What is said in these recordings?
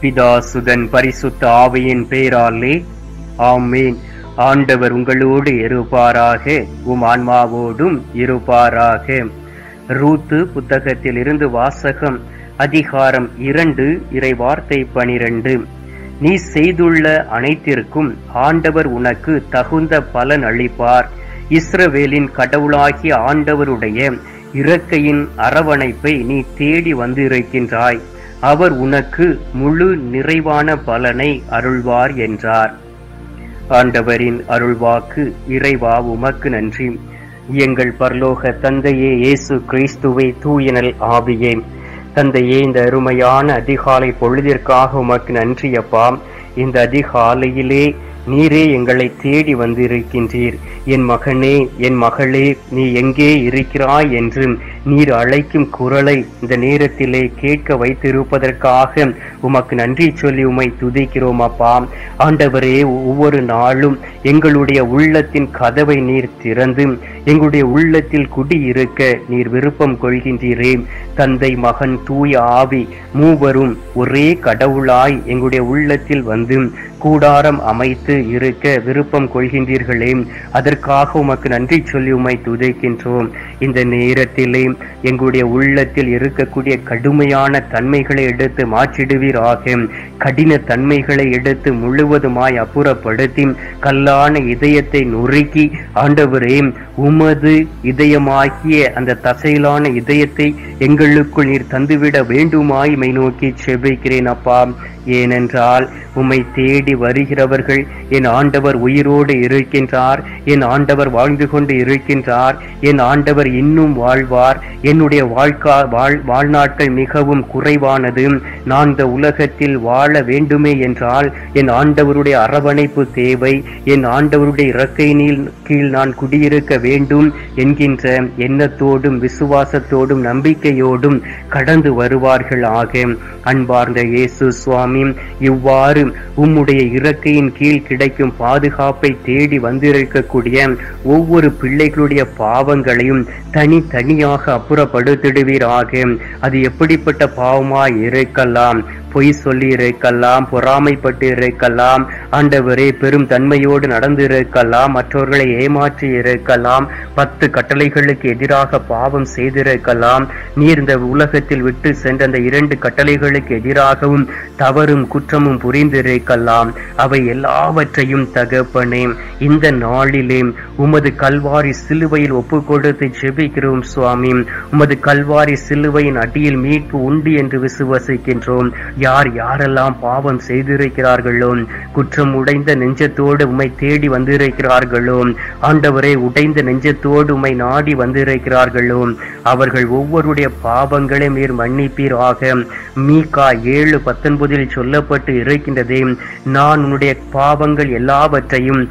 பிதாசுதன் பரிசுத்த ஆவையின் பெயராலே ஆமேன். ஆண்டவர் உங்களோடு இருப்பாராக. உம் ஆன்மாவோடும் இருப்பாராக. ரூத்து புத்தகத்தில் இருந்து வாசகம் அதிகாரம் இரண்டு இறை வார்த்தை பனிரெண்டு. நீ செய்துள்ள அனைத்திற்கும் ஆண்டவர் உனக்கு தகுந்த பலன் அளிப்பார். இஸ்ரவேலின் கடவுளாகிய ஆண்டவருடைய இறக்கையின் அரவணைப்பை நீ தேடி வந்திருக்கின்றாய். அவர் உனக்கு முழு நிறைவான பலனை அருள்வார் என்றார். ஆண்டவரின் அருள்வாக்கு இறைவா உமக்கு நன்றி. எங்கள் பரலோக தந்தையே இயேசு கிறிஸ்துவை தூயனல் ஆவியே. தந்தையே இந்த அருமையான அதிகாலை பொழுதிற்காக உமக்கு நன்றி அப்பா. இந்த அதிகாலையிலே நீரே எங்களை தேடி வந்திருக்கின்றீர். என் மகனே என் மகளே நீ எங்கே இருக்கிறாய் என்று நீர் அழைக்கும் குரலை இந்த நேரத்திலே கேட்க வைத்திருப்பதற்காக உமக்கு நன்றி சொல்லி உமை துதிக்கிறோம் அப்பா. ஆண்டவரே ஒவ்வொரு நாளும் எங்களுடைய உள்ளத்தின் கதவை நீர் திறந்து எங்களுடைய உள்ளத்தில் குடியிருக்க நீர் விருப்பம் கொள்கின்றீரே. தந்தை மகன் தூய ஆவி மூவரும் ஒரே கடவுளாய் எங்களுடைய உள்ளத்தில் வந்து கூடாரம் அமைத்து இருக்க விருப்பம் கொள்கின்றீர்களே. அதற்காக உமக்கு நன்றி சொல்லி உமை துதைக்கின்றோம். இந்த நேரத்திலே எங்களுடைய உள்ளத்தில் இருக்கக்கூடிய கடுமையான தன்மைகளை எடுத்து மாற்றிடுவீராக. கடின தன்மைகளை எடுத்து முழுவதுமாய் அப்புறப்படுத்தி கல்லான இதயத்தை நொறுக்கி ஆண்டவரே உமது இதயமாகிய அந்த தசையிலான இதயத்தை எங்களுக்குள் நீர் தந்துவிட வேண்டுமாய் மை நோக்கி செபிக்கிறேன் அப்பா. ஏனென்றால் உம்மை தேடி வருகிறவர்கள் என் ஆண்டவர் உயிரோடு இருக்கின்றார் என் ஆண்டவர் வாழ்ந்து கொண்டு இருக்கின்றார் என் ஆண்டவர் இன்னும் வாழ்வார் என்னுடைய வாழ்க்கா வாழ் வாழ்நாட்கள் மிகவும் குறைவானது நான் இந்த உலகத்தில் வாழ வேண்டுமே என்றால் என் ஆண்டவருடைய அரவணைப்பு தேவை என் ஆண்டவருடைய இறக்கையினில் கீழ் நான் குடியிருக்க வேண்டும் என்கின்ற எண்ணத்தோடும் விசுவாசத்தோடும் நம்பிக்கையோடும் கடந்து வருவார்கள் ஆக. அன்பார்ந்த இயேசு சுவாமி இவ்வாறு உம்முடைய இறக்கையின் கீழ் கிடைக்கும் பாதுகாப்பை தேடி வந்திருக்கக்கூடிய ஒவ்வொரு பிள்ளைகளுடைய பாவங்களையும் தனித்தனியாக அப்புறப்படுத்திடுவீராக. அது எப்படிப்பட்ட பாவமாய் இருக்கலாம்? பொய் சொல்லி இருக்கலாம் பொறாமைப்பட்டு இருக்கலாம் ஆண்டவரே பெரும் தன்மையோடு நடந்து இருக்கலாம் மற்றவர்களை ஏமாற்றி இருக்கலாம் பத்து கட்டளைகளுக்கு எதிராக பாவம் செய்திருக்கலாம். நீர் இந்த உலகத்தில் விட்டு சென்ற அந்த இரண்டு கட்டளைகளுக்கு எதிராகவும் தவறும் குற்றமும் புரிந்திருக்கலாம். அவை எல்லாவற்றையும் தகப்பனே இந்த நாளிலே உமது கல்வாரி சிலுவையில் ஒப்பு கொடுத்து ஜெபிக்கிறோம் சுவாமி. உமது கல்வாரி சிலுவையின் அடியில் மீட்பு உண்டு என்று விசுவசிக்கின்றோம். யார் யாரெல்லாம் பாவம் செய்திருக்கிறார்களோ குற்றம் உடைந்த நெஞ்சத்தோடு உமை தேடி வந்திருக்கிறார்களோ ஆண்டவரே உடைந்த நெஞ்சத்தோடு உமை நாடி வந்திருக்கிறார்களோ அவர்கள் ஒவ்வொருடைய பாவங்களை நீர் மன்னிப்பீராக. மீகா ஏழு பத்தொன்பதில் சொல்லப்பட்டு இருக்கின்றதே நான் உன்னுடைய பாவங்கள் எல்லாவற்றையும்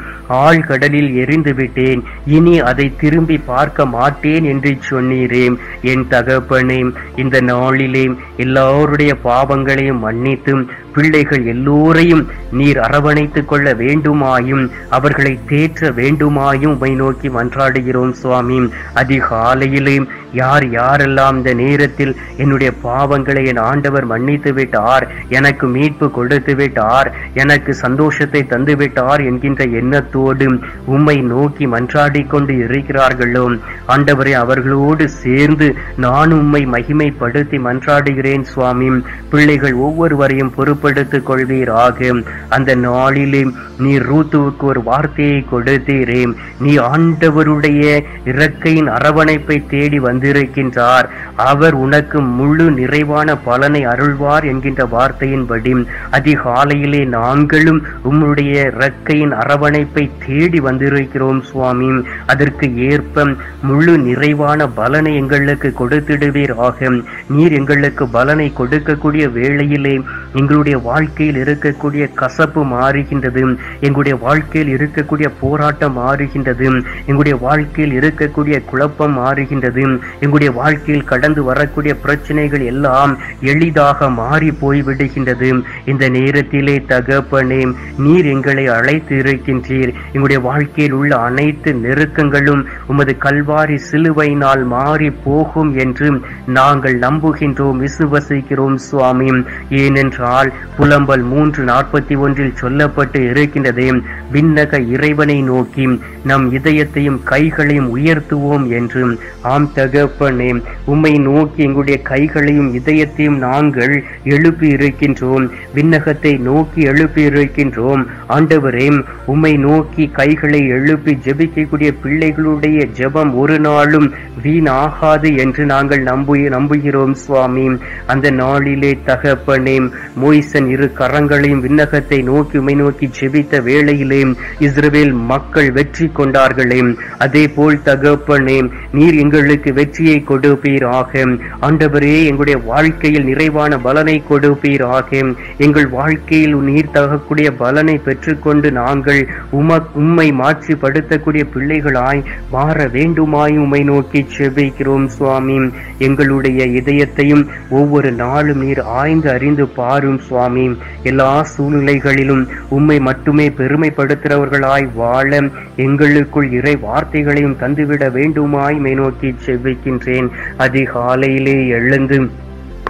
ஆழ்கடலில் எரிந்து விட்டேன் இனி அதை திரும்பி பார்க்க மாட்டேன் என்று சொன்னீரே. என் தகப்பனே இந்த நாளிலே எல்லாருடைய பாவங்களையும் மன்னித்து பிள்ளைகள் எல்லோரையும் நீர் அரவணைத்துக் கொள்ள வேண்டுமாயும் அவர்களை தேற்ற வேண்டுமாயும் உமை நோக்கி மன்றாடுகிறோம் சுவாமி. அதிகாலையிலே யார் யாரெல்லாம் இந்த நேரத்தில் என்னுடைய பாவங்களை என் ஆண்டவர் மன்னித்து விட்டார் எனக்கு மீட்பு கொடுத்து விட்டார் எனக்கு சந்தோஷத்தை தந்து விட்டார் என்கின்ற எண்ணத்தோடு உம்மை நோக்கி மன்றாடி கொண்டு இருக்கிறார்களோ ஆண்டவரை அவர்களோடு சேர்ந்து நான் உம்மை மகிமைப்படுத்தி மன்றாடுகிறேன் சுவாமி. பிள்ளைகள் ஒவ்வொருவரையும் பொறுப்படுத்திக் கொள்வீராக. அந்த நாளிலே நீ ரூத்துவுக்கு ஒரு வார்த்தையை கொடுத்தீரே. நீ ஆண்டவருடைய இறக்கையின் அரவணைப்பை தேடி வந்து தந்திருக்கின்றார் அவர் உனக்கு முழு நிறைவான பலனை அருள்வார் என்கின்ற வார்த்தையின்படி அதிகாலையிலே நாங்களும் உம்முடைய இறக்கையின் அரவணைப்பை தேடி வந்திருக்கிறோம் சுவாமி. அதற்கு ஏற்ப முழு நிறைவான பலனை எங்களுக்கு கொடுத்திடுவீராக. நீர் எங்களுக்கு பலனை கொடுக்கக்கூடிய வேளையிலே எங்களுடைய வாழ்க்கையில் இருக்கக்கூடிய கசப்பு மாறுகின்றது. எங்களுடைய வாழ்க்கையில் இருக்கக்கூடிய போராட்டம் மாறுகின்றது. எங்களுடைய வாழ்க்கையில் இருக்கக்கூடிய குழப்பம் மாறுகின்றது. எங்களுடைய வாழ்க்கையில் கடந்து வரக்கூடிய பிரச்சனைகள் எல்லாம் எளிதாக மாறி போய்விடுகின்றது. இந்த நேரத்திலே தகப்பனே நீர் எங்களை அழைத்து இருக்கின்றீர். எங்களுடைய வாழ்க்கையில் உள்ள அனைத்து நெருக்கங்களும் உமது கல்வாரி சிலுவையினால் மாறி போகும் என்று நாங்கள் நம்புகின்றோம் விசுவசிக்கிறோம் சுவாமி. ஏனென்று என்றால் புலம்பல் மூன்று நாற்பத்தி ஒன்றில் சொல்லப்பட்டு இருக்கின்றது. விண்ணக இறைவனை நோக்கி நம் இதயத்தையும் கைகளையும் உயர்த்துவோம் என்று. ஆம் தகப்பனே உம்மை நோக்கி எங்களுடைய கைகளையும் இதயத்தையும் நாங்கள் எழுப்பி இருக்கின்றோம் விண்ணகத்தை நோக்கி எழுப்பி இருக்கின்றோம் ஆண்டவரே உம்மை நோக்கி கைகளை எழுப்பி ஜெபிக்கக்கூடிய பிள்ளைகளுடைய ஜெபம் ஒரு நாளும் வீணாகாது என்று நாங்கள் நம்பு நம்புகிறோம் சுவாமி. அந்த நாளிலே தகப்பனே மோயிசன் இரு கரங்களையும் விண்ணகத்தை நோக்கி உமை நோக்கி ஜெபித்த வேளையிலே இஸ்ரேல் மக்கள் வெற்றி கொண்டார்களே. அதே போல் தகப்பனே நீர் எங்களுக்கு வெற்றியை கொடுப்பீராக. ஆண்டவரே எங்களுடைய வாழ்க்கையில் நிறைவான பலனை கொடுப்பீராக. எங்கள் வாழ்க்கையில் நீர் தகக்கூடிய பலனை பெற்றுக்கொண்டு நாங்கள் உம உம்மை மாற்றிப்படுத்தக்கூடிய பிள்ளைகளாய் மாற வேண்டுமாய் உம்மை நோக்கி செபிக்கிறோம் சுவாமி. எங்களுடைய இதயத்தையும் ஒவ்வொரு நாளும் நீர் ஆய்ந்து அறிந்து பார் பாரும் சுவாமி எல்லா சூழ்நிலைகளிலும் உம்மை மட்டுமே பெருமைப்படுத்துகிறவர்களாய் வாழ எங்களுக்குள் இறை வார்த்தைகளையும் தந்துவிட வேண்டுமாய் மேநோக்கி செவ்விக்கின்றேன். அதிகாலையிலே எழுந்து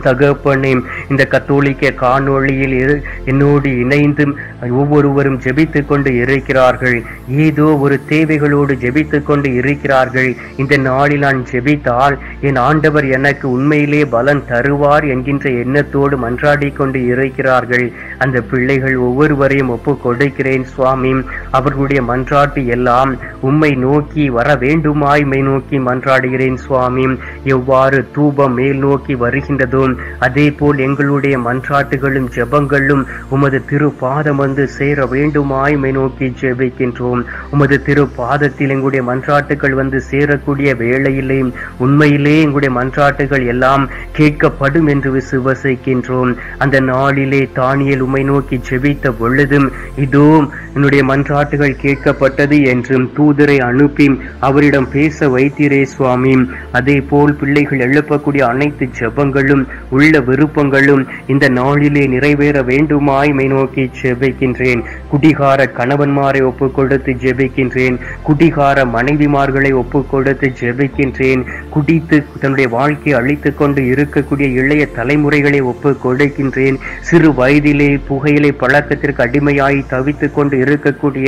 தகப்பனே இந்த கத்தோலிக்க காணொளியில் என்னோடு இணைந்து ஒவ்வொருவரும் ஜெபித்து கொண்டு இருக்கிறார்கள். ஏதோ ஒரு தேவைகளோடு ஜெபித்து கொண்டு இருக்கிறார்கள். இந்த நாளில் நான் ஜெபித்தால் என் ஆண்டவர் எனக்கு உண்மையிலே பலன் தருவார் என்கின்ற எண்ணத்தோடு மன்றாடி கொண்டு இருக்கிறார்கள். அந்த பிள்ளைகள் ஒவ்வொருவரையும் ஒப்பு கொடுக்கிறேன் சுவாமி. அவர்களுடைய மன்றாட்டு எல்லாம் உம்மை நோக்கி வர வேண்டுமாய் மை நோக்கி மன்றாடுகிறேன் சுவாமி. எவ்வாறு தூபம் மேல் நோக்கி வருகின்றதோ அதே போல் எங்களுடைய மன்றாட்டுகளும் ஜெபங்களும் உமது திரு பாதம் வந்து சேர வேண்டுமாய் மை நோக்கி ஜெபிக்கின்றோம். உமது திரு பாதத்தில் எங்களுடைய மன்றாட்டுகள் வந்து சேரக்கூடிய வேளையிலே உண்மையிலே எங்களுடைய மன்றாட்டுகள் எல்லாம் கேட்கப்படும் என்று விசுவசிக்கின்றோம். அந்த நாளிலே தானியல் உம்மை நோக்கி ஜெபித்த பொழுதும் இதோ என்னுடைய மன்றாட்டுகள் கேட்கப்பட்டது என்றும் தூதரை அனுப்பி அவரிடம் பேச வைத்தீரே சுவாமி. அதே போல் பிள்ளைகள் எழுப்பக்கூடிய அனைத்து ஜெபங்களும் உள்ள விருப்பங்களும் இந்த நாளிலே நிறைவேற வேண்டுமாய்மை நோக்கி ஜெபிக்கின்றேன். குடிகார கணவன்மாரை ஒப்பு கொடுத்து ஜெபிக்கின்றேன். குடிகார மனைவிமார்களை ஒப்பு கொடுத்து ஜெபிக்கின்றேன். குடித்து தன்னுடைய வாழ்க்கையை அழித்து கொண்டு இருக்கக்கூடிய இளைய தலைமுறைகளை ஒப்பு கொடுக்கின்றேன் சிறு வயதிலே புகையிலை பழக்கத்திற்கு அடிமையாய் தவித்து கொண்டு இருக்கக்கூடிய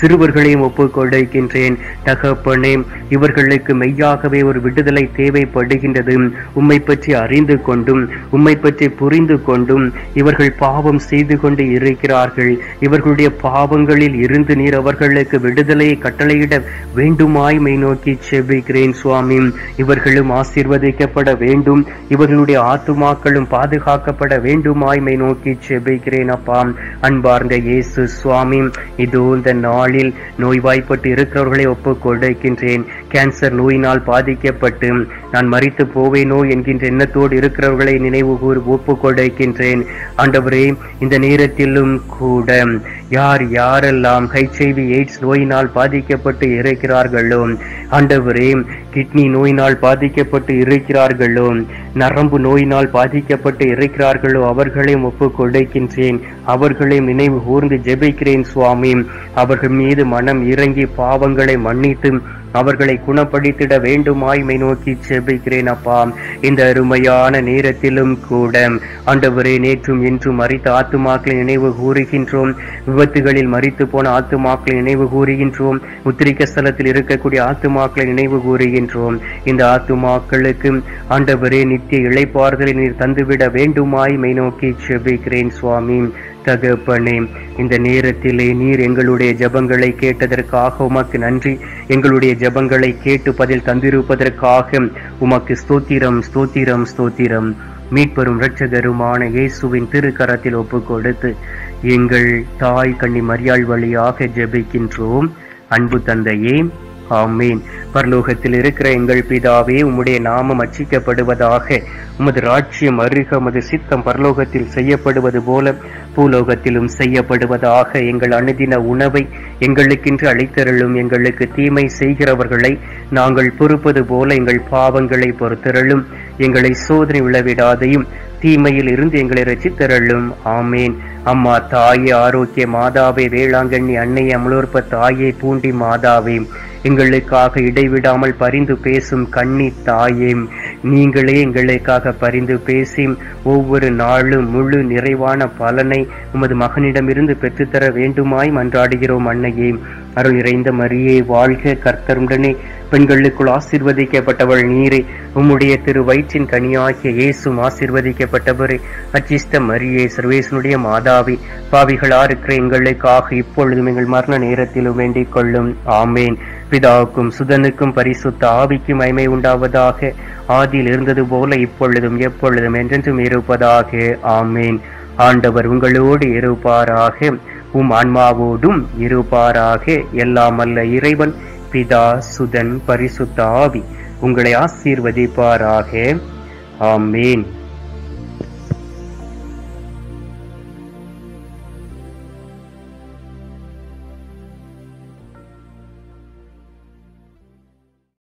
சிறுவர்களையும் ஒப்பு கொடுக்கின்றேன் தகப்பனே இவர்களுக்கு மெய்யாகவே ஒரு விடுதலை தேவைப்படுகின்றது. உம்மை பற்றி அறிந்து கொண்டு கொண்டும் உம்மை பற்றி புரிந்து கொண்டும் இவர்கள் பாவம் செய்து கொண்டு இருக்கிறார்கள். இவர்களுடைய பாவங்களில் இருந்து நீர் அவர்களுக்கு விடுதலையை கட்டளையிட வேண்டுமாய் மை நோக்கி செவிக்கிறேன் சுவாமி. இவர்களும் ஆசீர்வதிக்கப்பட வேண்டும். இவர்களுடைய ஆத்துமாக்களும் பாதுகாக்கப்பட வேண்டுமாய் மை நோக்கி செபிக்கிறேன் அப்பா. அன்பார்ந்த இயேசு சுவாமி இதோ இந்த நாளில் நோய்வாய்ப்பட்டு இருக்கிறவர்களை ஒப்பு கொடுக்கின்றேன். கேன்சர் நோயினால் பாதிக்கப்பட்டு நான் மறித்து போவேனோ என்கின்ற எண்ணத்தோடு இருக்கிற இருக்கிறவர்களை நினைவு கூறு ஒப்பு கொடுக்கின்றேன் ஆண்டவரே இந்த நேரத்திலும் கூட யார் யாரெல்லாம் ஹெச்ஐவி எய்ட்ஸ் நோயினால் பாதிக்கப்பட்டு இருக்கிறார்களோ ஆண்டவரே கிட்னி நோயினால் பாதிக்கப்பட்டு இருக்கிறார்களோ நரம்பு நோயினால் பாதிக்கப்பட்டு இருக்கிறார்களோ அவர்களையும் ஒப்பு கொடுக்கின்றேன் அவர்களையும் நினைவு கூர்ந்து ஜெபிக்கிறேன் சுவாமி. அவர்கள் மீது மனம் இறங்கி பாவங்களை மன்னித்து அவர்களை குணப்படுத்திட வேண்டுமாய்மை நோக்கி செபிக்கிறேன் அப்பா. இந்த அருமையான நேரத்திலும் கூட ஆண்டவரே நேற்றும் இன்றும் மறித்த ஆத்துமாக்களை நினைவு கூறுகின்றோம். விபத்துகளில் மறித்து போன ஆத்துமாக்களை நினைவு கூறுகின்றோம். உத்திரிக்க ஸ்தலத்தில் இருக்கக்கூடிய ஆத்துமாக்களை நினைவு கூறுகின்றோம். இந்த ஆத்துமாக்களுக்கு ஆண்டவரே நித்திய இளைப்பாறுதலை நீர் தந்துவிட வேண்டுமாய் மை நோக்கி செபிக்கிறேன் சுவாமி. தகப்பனே இந்த நேரத்திலே நீர் எங்களுடைய ஜெபங்களை கேட்டதற்காக உமக்கு நன்றி. எங்களுடைய ஜெபங்களை கேட்டு பதில் தந்திருப்பதற்காக உமக்கு ஸ்தோத்திரம் ஸ்தோத்திரம் ஸ்தோத்திரம். மீட்பெரும் இரட்சகருமான இயேசுவின் திருக்கரத்தில் ஒப்பு கொடுத்து எங்கள் தாய் கண்ணி மரியாள் வழியாக ஜெபிக்கின்றோம். அன்பு தந்தையே ஆமீன். பரலோகத்தில் இருக்கிற எங்கள் பிதாவே உம்முடைய நாமம் அச்சிக்கப்படுவதாக உமது ராஜ்யம் அருக உமது சித்தம் பரலோகத்தில் செய்யப்படுவது போல பூலோகத்திலும் செய்யப்படுவதாக எங்கள் அணுதின உணவை எங்களுக்கென்று அளித்தருளும் எங்களுக்கு தீமை செய்கிறவர்களை நாங்கள் பொறுப்பது போல எங்கள் பாவங்களை பொறுத்தருளும் எங்களை சோதனை விழவிடாதையும் தீமையில் இருந்து எங்களை ரசித்தருளும் ஆமேன். அம்மா தாயே ஆரோக்கிய மாதாவே வேளாங்கண்ணி அன்னை அமலோற்ப தாயே பூண்டி மாதாவே எங்களுக்காக இடைவிடாமல் பரிந்து பேசும் கண்ணி தாயே நீங்களே எங்களுக்காக பரிந்து பேசி ஒவ்வொரு நாளும் முழு நிறைவான பலனை உமது மகனிடமிருந்து பெற்றுத்தர வேண்டுமாய் மன்றாடுகிறோம் அன்னையே. அருள் நிறைந்த மரியே வாழ்க கர்த்தருடனே. பெண்களுக்குள் ஆசீர்வதிக்கப்பட்டவள் நீரே. உம்முடைய திரு வயிற்றின் கனியாகிய இயேசும் ஆசிர்வதிக்கப்பட்டவரே. அச்சிஸ்த மரியே சர்வேசனுடைய பிதாவே பாவிகளா இருக்கிற எங்களுக்காக இப்பொழுதும் எங்கள் மரண நேரத்திலும் வேண்டிக் கொள்ளும். ஆமேன். பிதாவுக்கும் சுதனுக்கும் பரிசுத்த ஆவிக்கும் மைமை உண்டாவதாக ஆதியில் இருந்தது போல இப்பொழுதும் எப்பொழுதும் என்றென்றும் இருப்பதாக. ஆமேன். ஆண்டவர் உங்களோடு இருப்பாராக உம் ஆன்மாவோடும் இருப்பாராக. எல்லாம் அல்ல இறைவன் பிதா சுதன் பரிசுத்த ஆவி உங்களை ஆசீர்வதிப்பாராக. ஆமேன்.